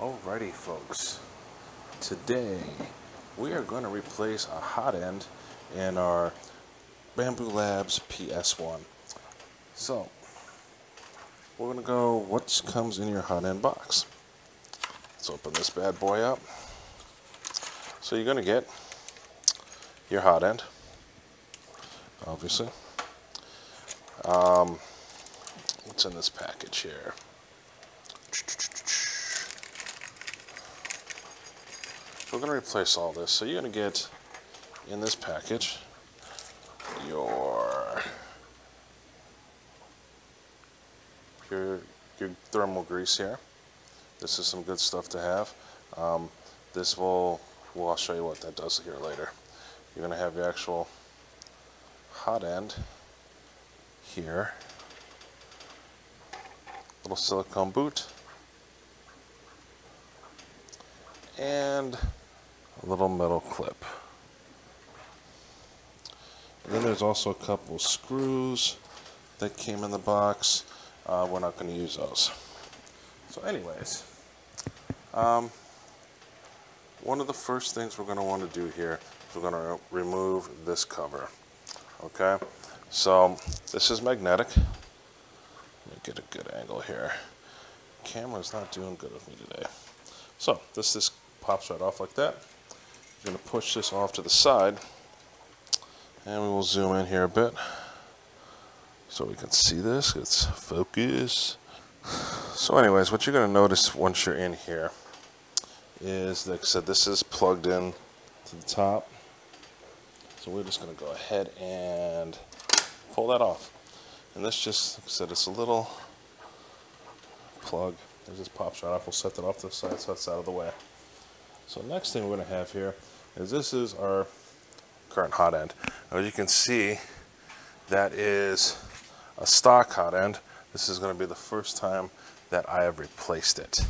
Alrighty folks, today we are going to replace a hot end in our Bambu Labs PS1. So, we're going to go what comes in your hot end box. Let's open this bad boy up. So you're going to get your hot end, obviously. Um, what's in this package here? We're going to replace all this. So you're going to get in this package your your your thermal grease here. This is some good stuff to have. Um, this will, well, I'll show you what that does here later. You're going to have the actual hot end here. Little silicone boot. And a little metal clip. And then there's also a couple screws that came in the box. Uh, we're not going to use those. So anyways, um, one of the first things we're going to want to do here is we're going to remove this cover. Okay, so this is magnetic. Let me get a good angle here. Camera's not doing good with me today. So this this pops right off like that. Going to push this off to the side and we will zoom in here a bit so we can see this. It's focus. So anyways, what you're going to notice once you're in here is, like I said, this is plugged in to the top. So we're just going to go ahead and pull that off. And this just, like I said, it's a little plug. It just pops right off. We'll set that off to the side so it's out of the way. So next thing we're going to have here is this is our current hot end. As you can see, that is a stock hot end. This is going to be the first time that I have replaced it.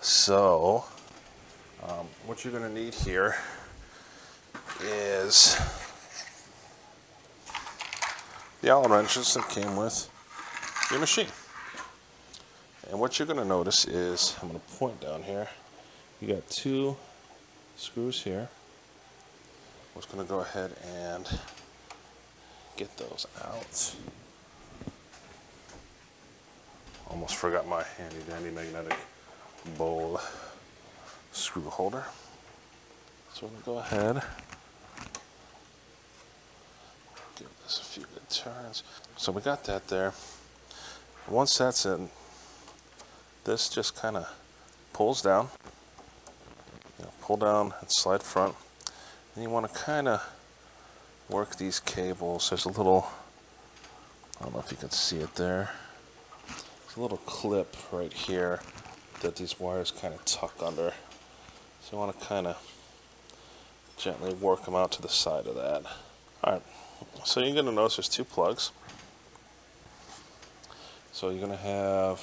So, um, what you're going to need here is the Allen wrenches that came with your machine. And what you're going to notice is, I'm going to point down here, you got two screws here. I was going to go ahead and get those out. Almost forgot my handy dandy magnetic bowl screw holder. So I'm going to go ahead, give this a few good turns. So we got that there. Once that's in, this just kind of pulls down pull down and slide front. And you want to kind of work these cables. There's a little, I don't know if you can see it there. There's a little clip right here that these wires kind of tuck under. So you want to kind of gently work them out to the side of that. Alright, so you're going to notice there's two plugs. So you're going to have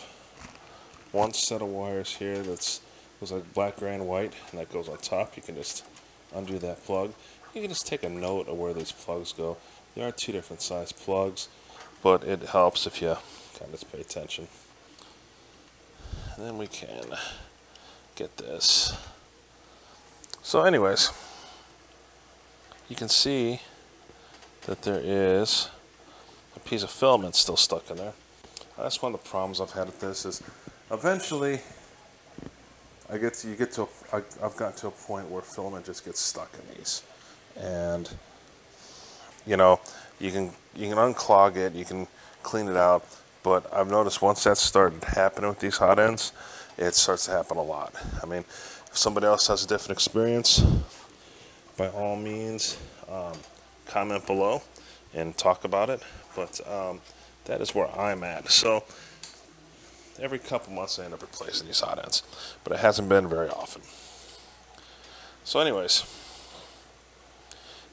one set of wires here that's goes like black, gray, and white, and that goes on top. You can just undo that plug. You can just take a note of where these plugs go. There are two different size plugs, but it helps if you kind of pay attention. And then we can get this. So anyways, you can see that there is a piece of filament still stuck in there. That's one of the problems I've had with this is eventually I get to, you get to, a, I, I've gotten to a point where filament just gets stuck in these. And, you know, you can, you can unclog it, you can clean it out, but I've noticed once that started happening with these hot ends, it starts to happen a lot. I mean, if somebody else has a different experience, by all means, um, comment below and talk about it. But um, that is where I'm at. So every couple months I end up replacing these hot ends, but it hasn't been very often. So anyways,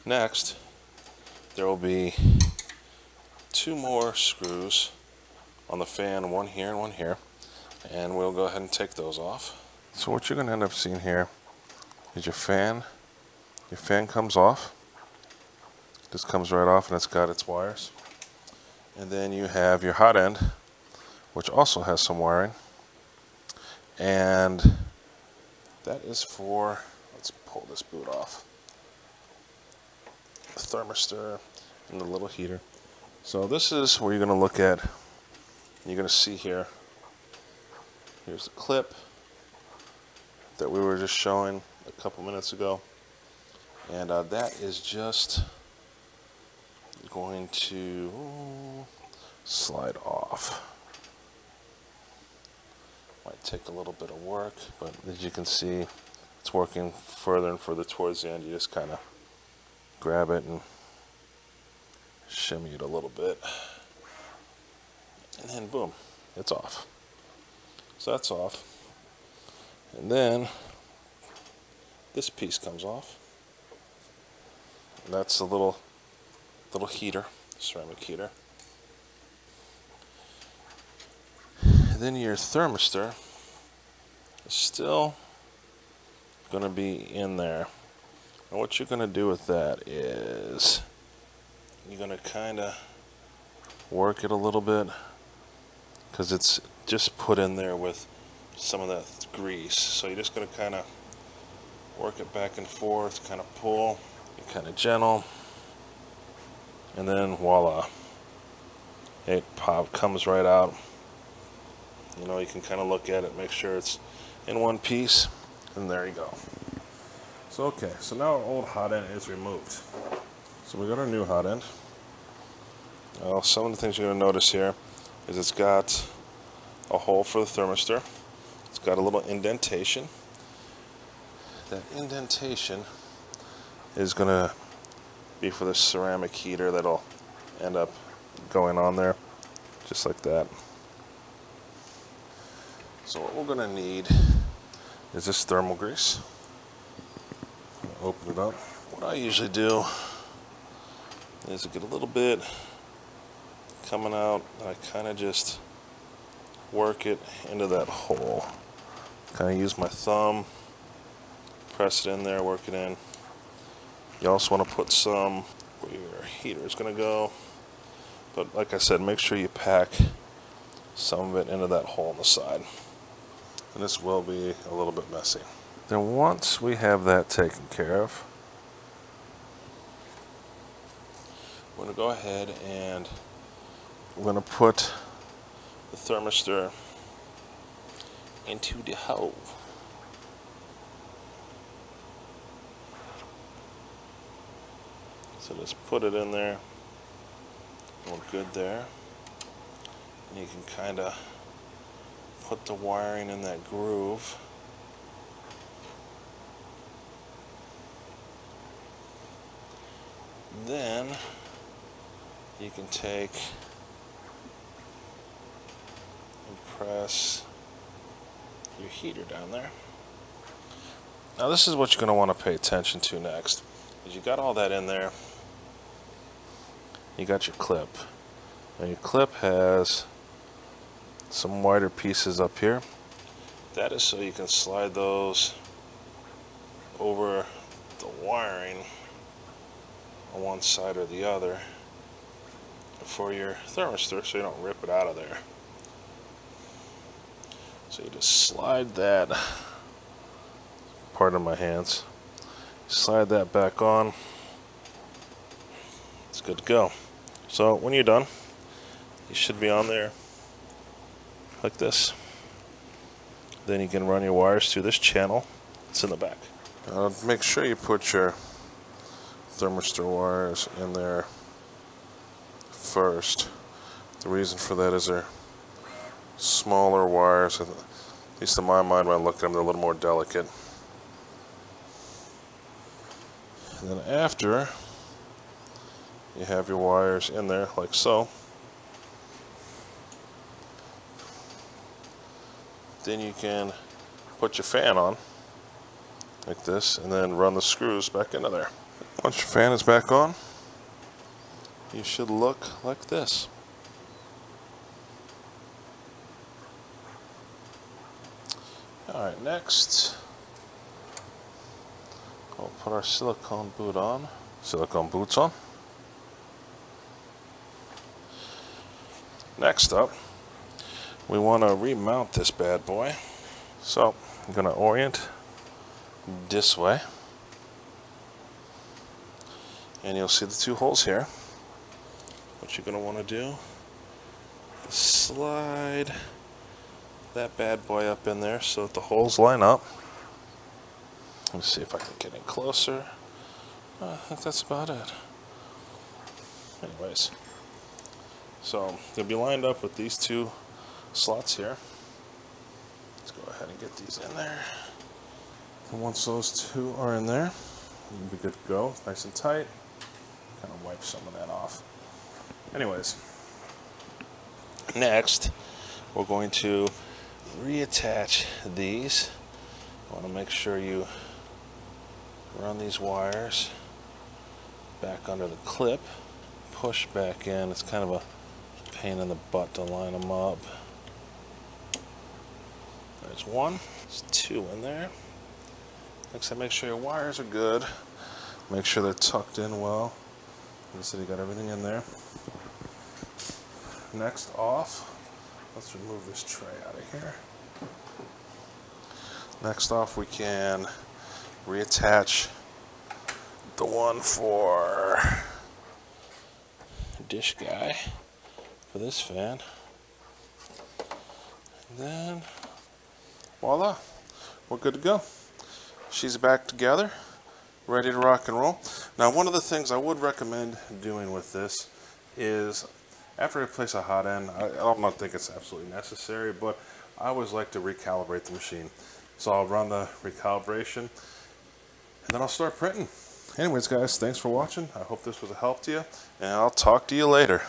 next there will be two more screws on the fan, one here and one here, and we'll go ahead and take those off. So what you're going to end up seeing here is your fan, your fan comes off, this comes right off and it's got its wires, and then you have your hot end which also has some wiring. And that is for, let's pull this boot off, the thermistor and the little heater. So this is where you're going to look at, you're going to see here, here's the clip that we were just showing a couple minutes ago. And uh, that is just going to slide off. Might take a little bit of work, but as you can see, it's working further and further towards the end. You just kind of grab it and shimmy it a little bit. And then boom, it's off. So that's off. And then this piece comes off. And that's a little little heater, ceramic heater. And then your thermistor is still going to be in there. And what you're going to do with that is you're going to kind of work it a little bit because it's just put in there with some of that grease. So you're just going to kind of work it back and forth, kind of pull, kind of gentle, and then voila, it pop comes right out. You know, you can kind of look at it, make sure it's in one piece, and there you go. So okay, so now our old hot end is removed. So we got our new hot end. Well, some of the things you're going to notice here is it's got a hole for the thermistor. It's got a little indentation. That indentation is going to be for the ceramic heater that'll end up going on there, just like that. So what we're going to need is this thermal grease. Open it up. What I usually do is get a little bit coming out and I kind of just work it into that hole. Kind of use my thumb, press it in there, work it in. You also want to put some where your heater is going to go. But like I said, make sure you pack some of it into that hole on the side. And this will be a little bit messy. Then once we have that taken care of, we're going to go ahead and we're going to put the thermistor into the hole. So just put it in there. We're good there. And you can kind of put the wiring in that groove. Then you can take and press your heater down there. Now this is what you're going to want to pay attention to next. Is you got all that in there. You got your clip. Now your clip has some wider pieces up here. That is so you can slide those over the wiring on one side or the other for your thermistor so you don't rip it out of there. So you just slide that, part pardon my hands, slide that back on. It's good to go. So when you're done, you should be on there like this. Then you can run your wires through this channel. It's in the back. Uh, make sure you put your thermistor wires in there first. The reason for that is they're smaller wires. At least in my mind, when I look at them, they're a little more delicate. And then after you have your wires in there like so, then you can put your fan on like this and then run the screws back into there. Once your fan is back on, you should look like this. Alright, next we'll put our silicone boot on. Silicone boots on. Next up, we want to remount this bad boy. So I'm going to orient this way. And you'll see the two holes here. What you're going to want to do is slide that bad boy up in there so that the holes line up. Let's see if I can get in closer. Uh, I think that's about it. Anyways, so they'll be lined up with these two slots here. Let's go ahead and get these in there. And once those two are in there, you'll be good to go. Nice and tight. Kind of wipe some of that off. Anyways, next we're going to reattach these. I want to make sure you run these wires back under the clip, push back in. It's kind of a pain in the butt to line them up. There's one, there's two in there. Next, I make sure your wires are good. Make sure they're tucked in well. You see, you got everything in there. Next off, let's remove this tray out of here. Next off, we can reattach the one for dish guy for this fan. And then, voila, we're good to go. She's back together, ready to rock and roll. Now, one of the things I would recommend doing with this is after I place a hot end, I, I don't think it's absolutely necessary, but I always like to recalibrate the machine. So I'll run the recalibration and then I'll start printing. Anyways, guys, thanks for watching. I hope this was a help to you, and I'll talk to you later.